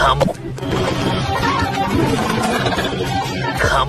খাম খাম